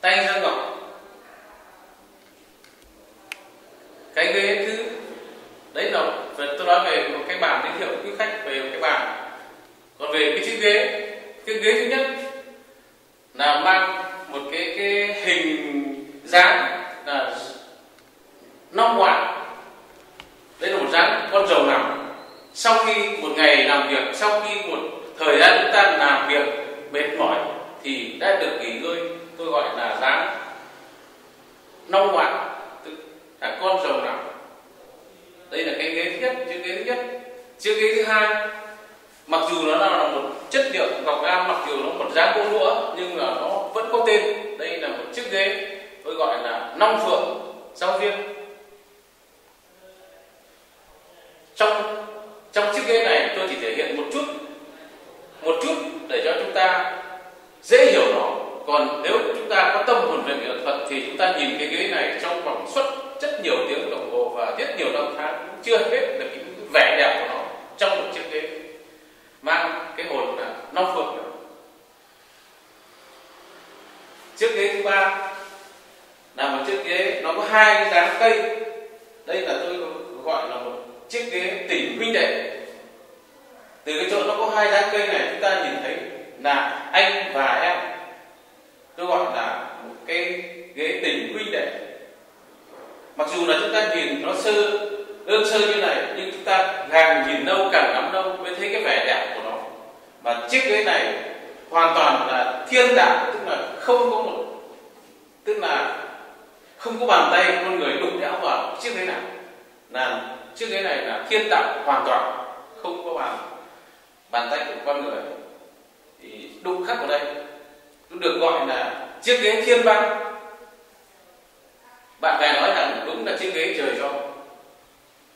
tay ra ngọc cái ghế thứ đấy là tôi nói về một cái bàn giới thiệu quý khách về một cái bàn. Còn về cái chiếc ghế, cái ghế thứ nhất là mang một cái cái hình dáng là nong ngoạn đấy là một dáng con rồng nằm. Sau khi một ngày làm việc, sau khi một thời gian chúng ta làm việc mệt mỏi thì đã được nghỉ ngơi tôi gọi là dáng nong ngoạn tức là con rồng nào. đây là cái ghế thứ nhất chiếc ghế thứ nhất. Chiếc ghế thứ hai, mặc dù nó là một chất liệu ngọc am mặc dù nó một dáng gỗ lũa nhưng mà nó vẫn có tên. Đây là một chiếc ghế, tôi gọi là nông phượng, giáo viên. Trong trong chiếc ghế này tôi chỉ thể hiện một chút một chút để cho chúng ta dễ hiểu nó còn nếu chúng ta có tâm hồn về nghệ thuật thì chúng ta nhìn cái ghế này trong vòng suốt rất nhiều tiếng đồng hồ và rất nhiều năm tháng cũng chưa hết được cái vẻ đẹp của nó trong một chiếc ghế mang cái hồn là long phượng chiếc ghế thứ ba là một chiếc ghế, nó có hai cái dáng cây. Đây là tôi gọi là một chiếc ghế tình huynh đệ. Từ cái chỗ nó có hai dáng cây này, chúng ta nhìn thấy là anh và em tôi gọi là một cái ghế tình huynh đệ. Mặc dù là chúng ta nhìn nó sơ, đơn sơ như này, nhưng chúng ta càng nhìn lâu càng ngắm lâu mới thấy cái vẻ đẹp của nó. Và chiếc ghế này hoàn toàn là thiên đạo tức là không có một, tức là không có bàn tay con người đụng đẽo vào chiếc ghế này. Là chiếc ghế này là thiên đạo hoàn toàn, không có bàn bàn tay của con người thì đụng khắc vào đây được gọi là chiếc ghế thiên văn. bạn bè nói rằng đúng là chiếc ghế trời cho.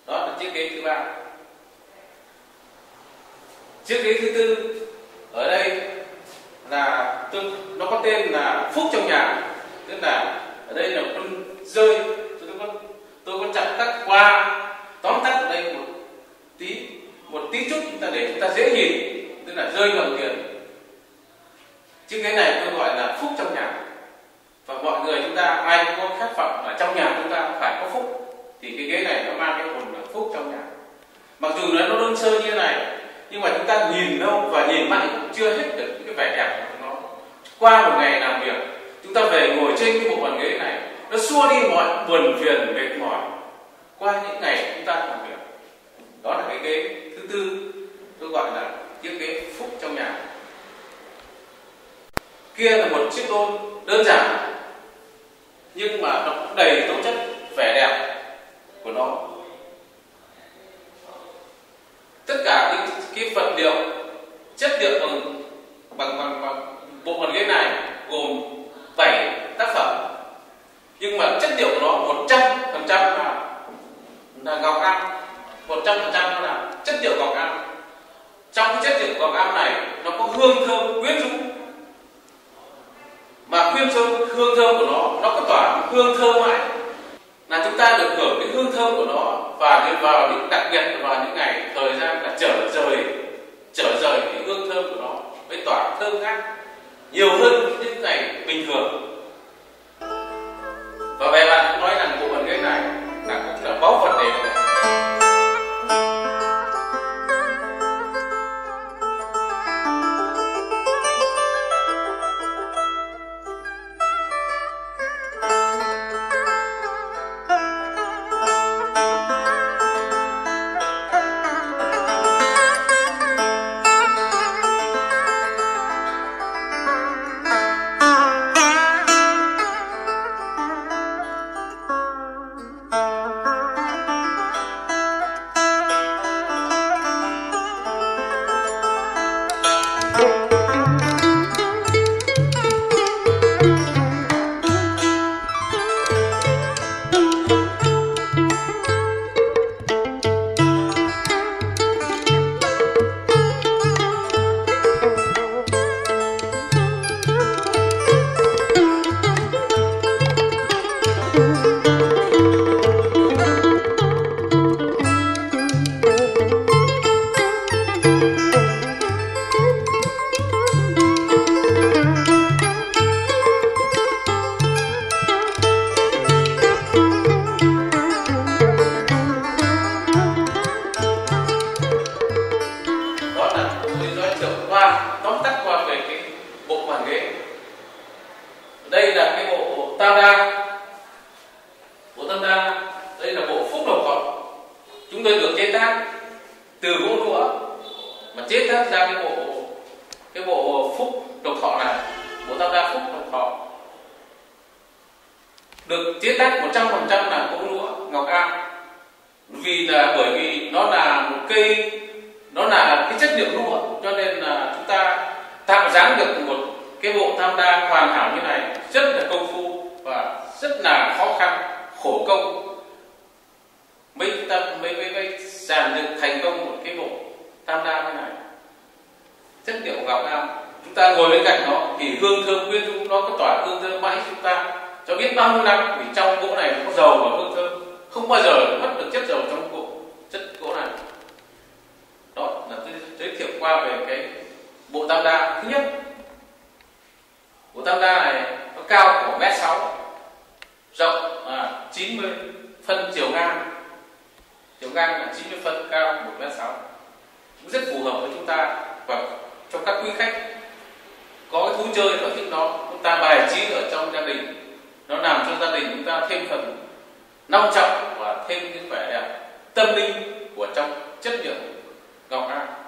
Đó là chiếc ghế thứ ba. Chiếc ghế thứ tư ở đây là nó có tên là phúc trong nhà. Tức là ở đây là con rơi. Tôi có tôi có chặt tắt qua, tóm tắt ở đây một tí một tí chút chúng ta để chúng ta dễ nhìn. Tức là rơi bằng tiền chứ cái này tôi gọi là phúc trong nhà. Và mọi người chúng ta, ai cũng có khát vọng là trong nhà chúng ta phải có phúc. Thì cái ghế này nó mang cái hồn là phúc trong nhà. Mặc dù nó nó đơn sơ như thế này, nhưng mà chúng ta nhìn lâu và nhìn mãi cũng chưa hết được cái vẻ đẹp của nó. Qua một ngày làm việc, chúng ta về ngồi trên cái bộ bàn ghế này, nó xua đi mọi buồn phiền, mệt mỏi. Qua những ngày chúng ta làm việc, đó là cái ghế thứ tư, tôi gọi là chiếc ghế phúc trong nhà kia là một chiếc đôn đơn giản nhưng mà nó cũng đầy tố chất vẻ đẹp của nó. Tất cả những cái vật liệu chất liệu bằng bằng bằng, bằng bộ bàn ghế này gồm 7 tác phẩm. Nhưng mà chất liệu của nó một trăm phần trăm là là gọc am. một trăm phần trăm là chất liệu gọc am. Trong cái chất liệu gọc am này nó có hương thơm quyến rũ mà hương thơm hương thơm của nó nó có tỏa hương thơm mãi là chúng ta được hưởng cái hương thơm của nó và vào những đặc biệt vào những ngày thời gian là trở rời trở rời cái hương thơm của nó mới tỏa thơm ngát nhiều hơn những ngày bình thường. 1m6 rộng à, 90 phân chiều ngang. Chiều ngang là 90 phân cao 1m6 cũng rất phù hợp với chúng ta và cho các quý khách. Có cái thú chơi và thích nó chúng ta bài trí ở trong gia đình. Nó làm cho gia đình chúng ta thêm phần long trọng và thêm những vẻ đẹp tâm linh của trong chất liệu ngọc an.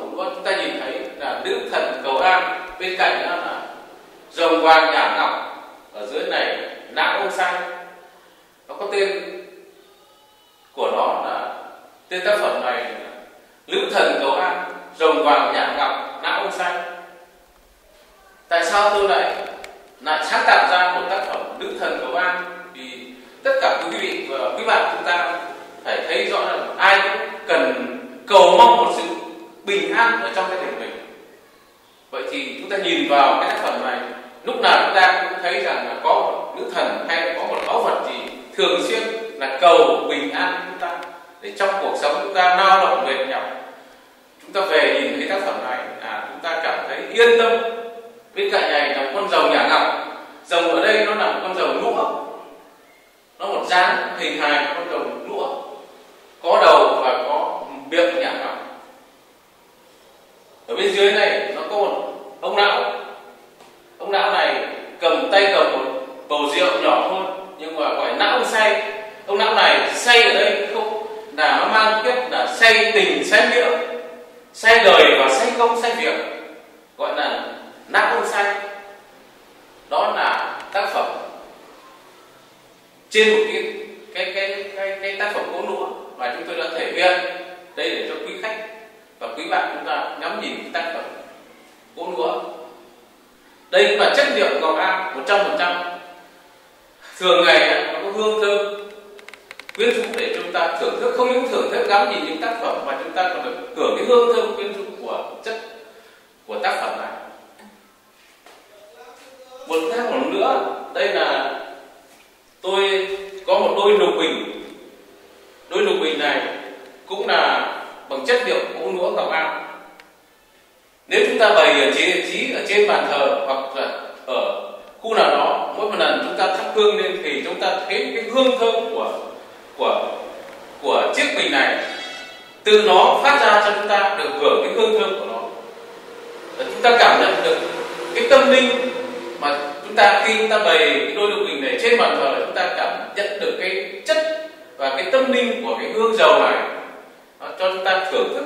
Trên phẩm chúng ta nhìn thấy là nữ thần cầu an bên cạnh đó là rồng vàng nhã ngọc. Ở dưới này não ô xanh nó có tên của nó là tên tác phẩm này là nữ thần cầu an, rồng vàng nhã ngọc não ô xanh tại sao tôi lại lại sáng tạo ra một tác phẩm nữ thần cầu an? Thì tất cả quý vị và quý bạn chúng ta phải thấy rõ là ai cũng cần cầu mong một sự bình an ở trong cái đời mình. Vậy thì chúng ta nhìn vào cái tác phẩm này, lúc nào chúng ta cũng thấy rằng là có một nữ thần hay có một báu vật gì thường xuyên là cầu bình an chúng ta. Để trong cuộc sống chúng ta lao động mệt nhọc, chúng ta về nhìn thấy tác phẩm này à chúng ta cảm thấy yên tâm. Bên cạnh này là con rồng nhà ngọc. Rồng ở đây nó là một con rồng lũa nó một dáng hình hài con rồng lũa có đầu và có miệng nhà ngọc ở bên dưới này nó có một ông lão. Ông lão này cầm tay cầm một bầu rượu nhỏ thôi nhưng mà gọi não say. Ông lão này say ở đây không là nó mang tiếp là say tình say nghĩa say đời và say công say việc. Gọi là não ông say. Đó là tác phẩm trên một cái cái cái cái, cái tác phẩm cố lúa mà chúng tôi đã thể hiện. Đây để cho quý khách và quý bạn chúng ta ngắm nhìn tác phẩm cố lúa. Đây cũng là chất liệu gọc am một trăm phần trăm. Thường ngày nó có hương thơm, quyến rũ để chúng ta thưởng thức, không những thưởng thức ngắm nhìn những tác phẩm mà chúng ta còn được hưởng cái hương thơm, quyến rũ của chất, của tác phẩm này. Một tác phẩm nữa, đây là tôi có một đôi lục bình. Đôi lục bình này cũng là bằng chất liệu gỗ lúa ngọc ao. nếu chúng ta bày ở trên trí ở trên bàn thờ hoặc là ở khu nào đó, mỗi một lần chúng ta thắp hương lên thì chúng ta thấy cái hương thơm của của của chiếc bình này. Từ nó phát ra cho chúng ta được hưởng cái hương thơm của nó. Và chúng ta cảm nhận được cái tâm linh mà chúng ta khi chúng ta bày cái đôi lục bình này trên bàn thờ, chúng ta cảm nhận được cái chất và cái tâm linh của cái hương dầu này nó cho chúng ta thưởng thức.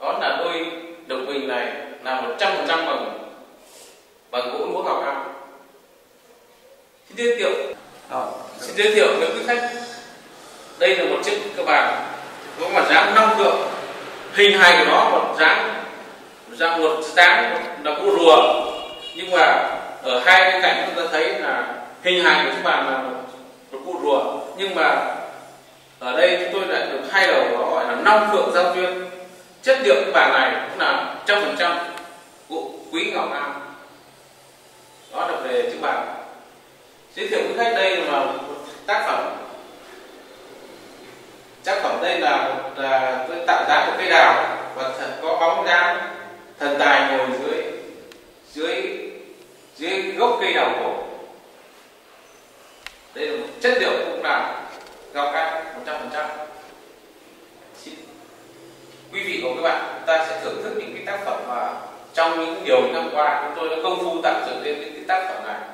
Đó là đôi độc bình này là một trăm phần trăm bằng bằng gỗ lúa ngọc am xin giới thiệu. À, xin giới thiệu với quý khách. Đây là một chiếc cơ bản có mặt dáng năm tượng hình hài của nó một dáng dạng một dáng là cua rùa. Nhưng mà ở hai cái cạnh chúng ta thấy là hình hài của chiếc bàn là một, một cua rùa. Nhưng mà ở đây chúng tôi lại được hai đầu nó gọi là năm phượng giao duyên. Chất liệu cái bàn này cũng là trăm phần trăm quý ngọc nam. Đó là về chữ bàn giới thiệu với khách đây là một tác phẩm. Tác phẩm đây là một là tôi tạo dáng một cây đào và thật có bóng dáng thần tài ngồi dưới dưới dưới gốc cây đào cổ. Đây là một chất liệu cũng là ngọc am một trăm phần trăm. Quý vị và các bạn, chúng ta sẽ thưởng thức những cái tác phẩm mà trong những nhiều năm qua chúng tôi đã công phu tạo dựng lên những cái tác phẩm này.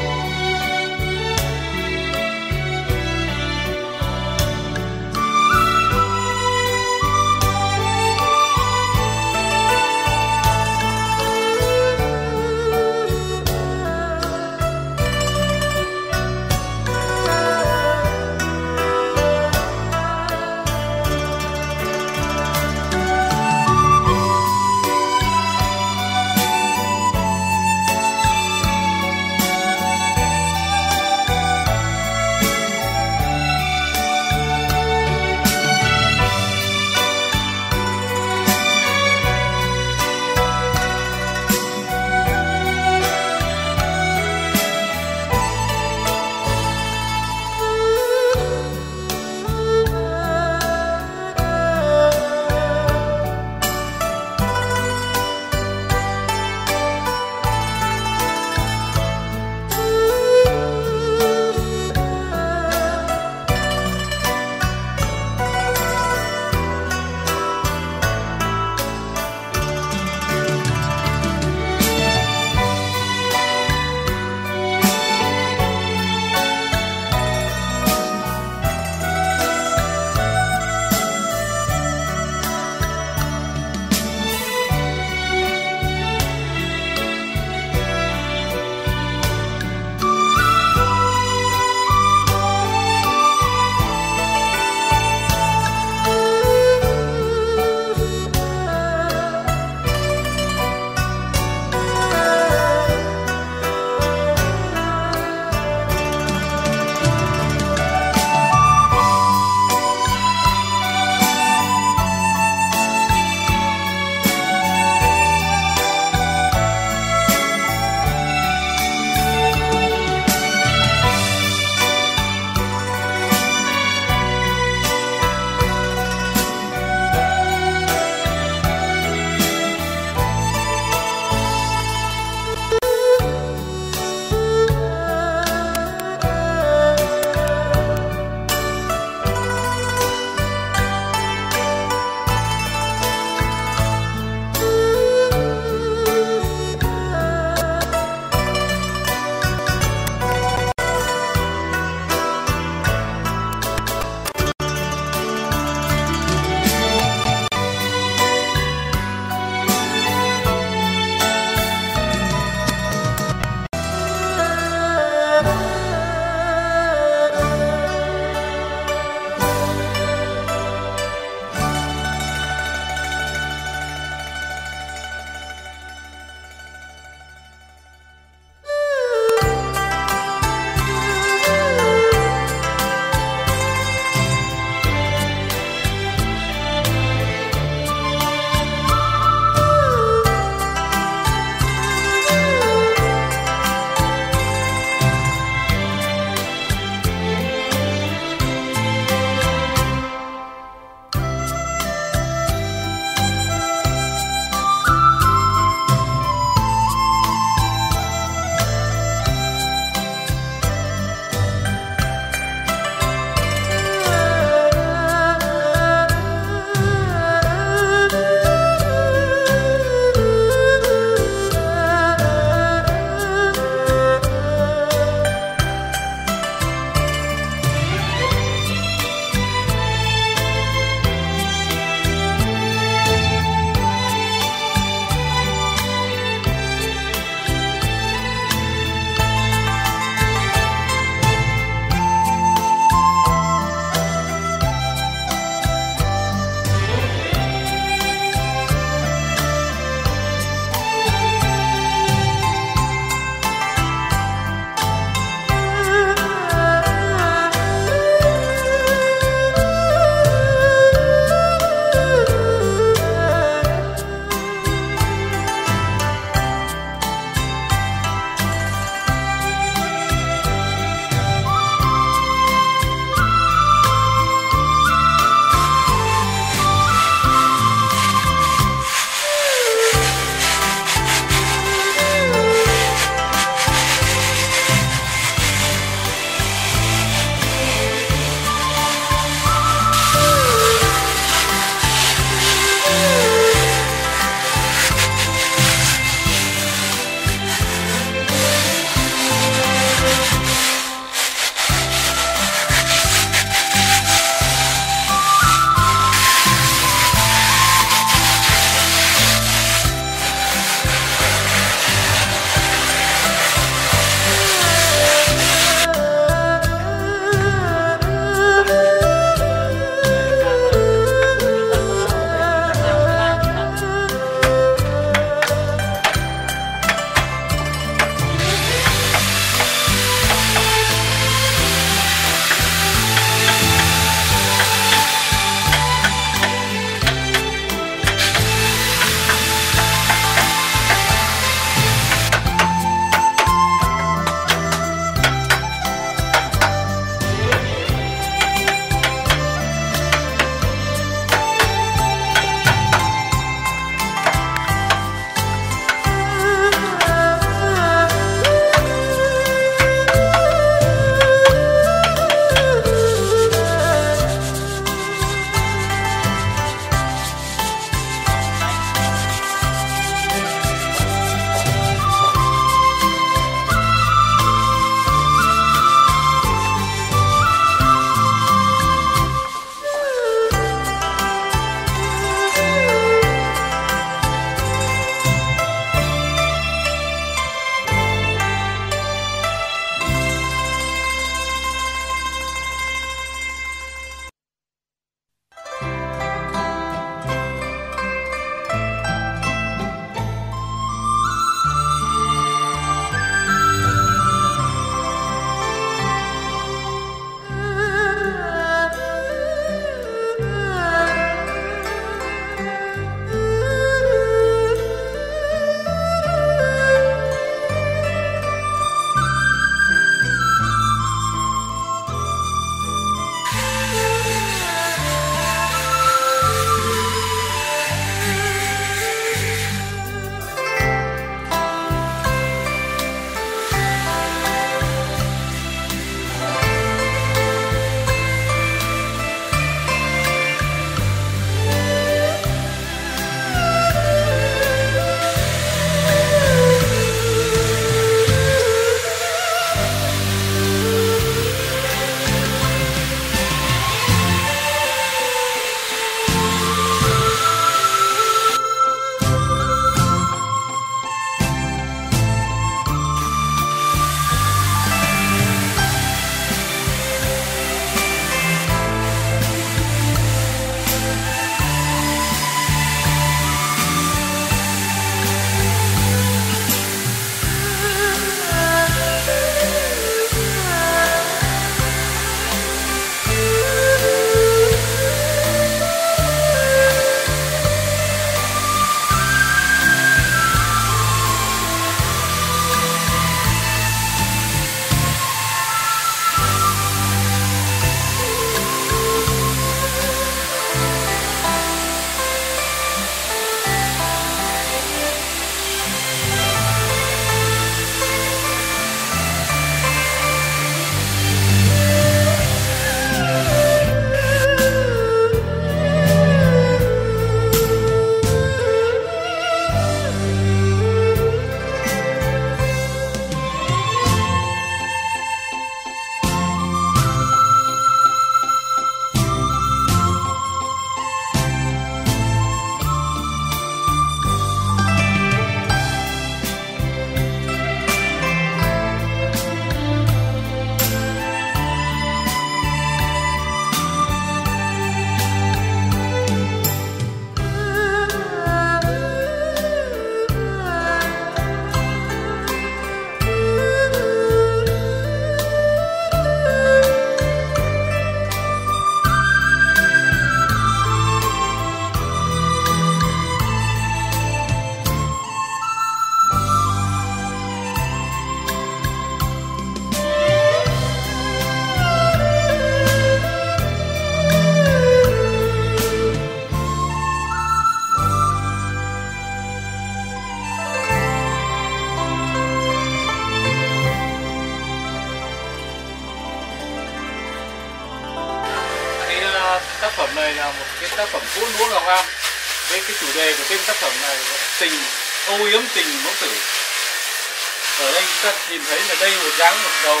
Đây một dáng một đầu,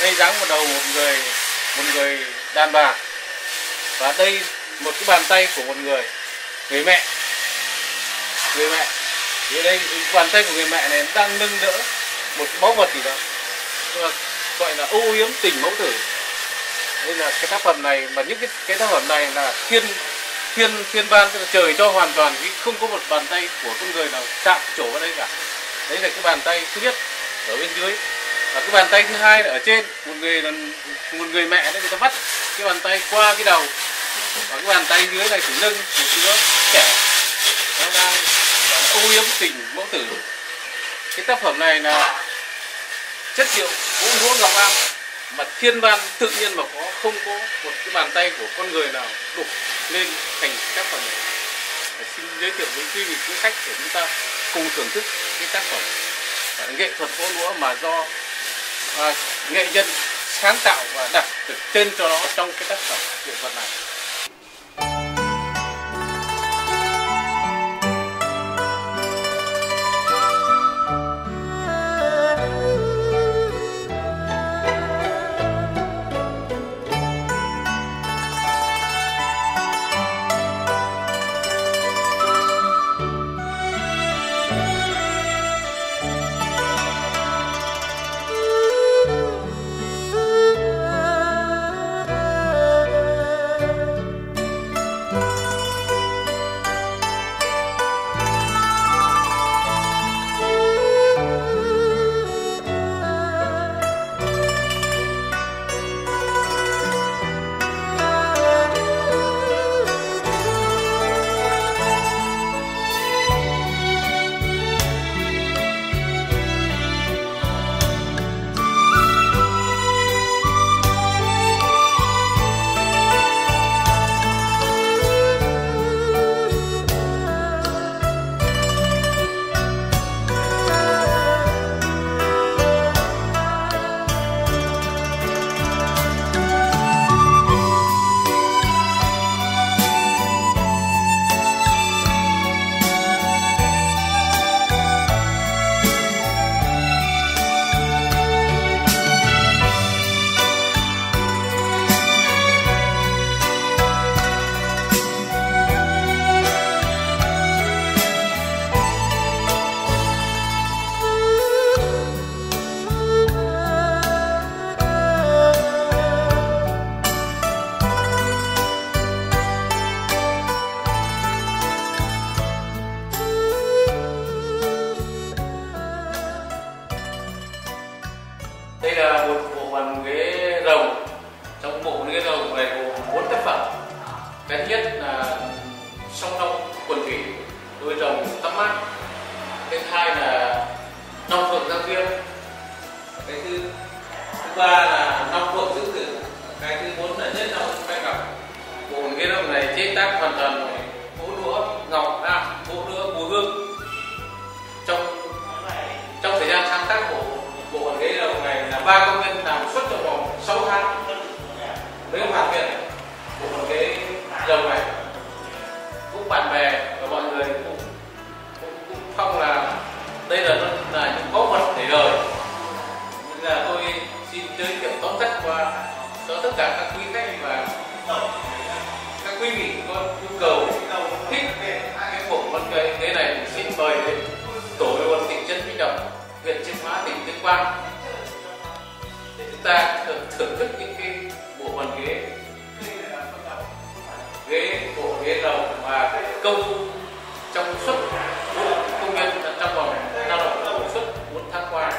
đây dáng một đầu một người một người đàn bà. Và đây một cái bàn tay của một người người mẹ. Người mẹ. Thì đây bàn tay của người mẹ này đang nâng đỡ một báu vật gì đó. Gọi là ưu yếm tình mẫu tử. Đây là cái tác phẩm này, mà những cái cái tác phẩm này là thiên thiên thiên ban, tức là trời cho hoàn toàn không có một bàn tay của con người nào chạm trổ vào đây cả. Đấy là cái bàn tay thứ nhất ở bên dưới và cái bàn tay thứ hai là ở trên, một người là một người mẹ đấy, người ta bắt cái bàn tay qua cái đầu. Và cái bàn tay dưới này chỉ lưng một đứa trẻ. Nó đang gọi là yếm tình mẫu tử. Cái tác phẩm này là chất liệu gỗ lúa ngọc am mà thiên văn tự nhiên mà có, không có một cái bàn tay của con người nào đục lên thành tác phẩm này. Và xin giới thiệu với quý vị, quý khách để chúng ta cùng thưởng thức cái tác phẩm nghệ thuật gỗ lúa mà do à, nghệ nhân sáng tạo và đặt được tên cho nó trong cái tác phẩm nghệ thuật này. cho tất cả các quý khách và các quý vị có nhu cầu thích cái bộ con cây thế này mình xin mời đến tổ quân thị trấn Minh Động huyện Chiêm Hóa, tỉnh Tuyên Quang. Để chúng ta được thưởng thức những cái bộ bàn ghế ghế, bộ ghế đầu và công trong suốt công nhân trong vòng lao động công suất 4 tháng qua